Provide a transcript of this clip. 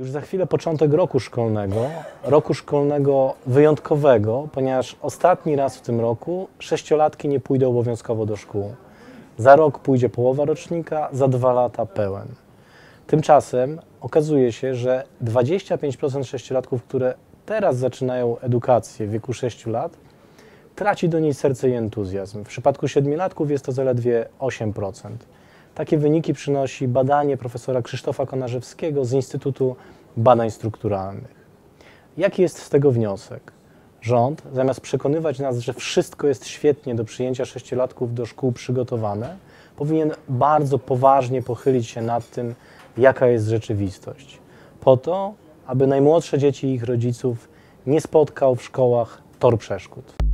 Już za chwilę początek roku szkolnego, roku szkolnego wyjątkowego, ponieważ ostatni raz w tym roku sześciolatki nie pójdą obowiązkowo do szkół. Za rok pójdzie połowa rocznika, za dwa lata pełen. Tymczasem okazuje się, że 25% sześciolatków, które teraz zaczynają edukację w wieku 6 lat, traci do niej serce i entuzjazm. W przypadku siedmiolatków jest to zaledwie 8%. Takie wyniki przynosi badanie profesora Krzysztofa Konarzewskiego z Instytutu Badań Strukturalnych. Jaki jest z tego wniosek? Rząd, zamiast przekonywać nas, że wszystko jest świetnie do przyjęcia sześciolatków do szkół przygotowane, powinien bardzo poważnie pochylić się nad tym, jaka jest rzeczywistość. Po to, aby najmłodsze dzieci i ich rodziców nie spotkał w szkołach tor przeszkód.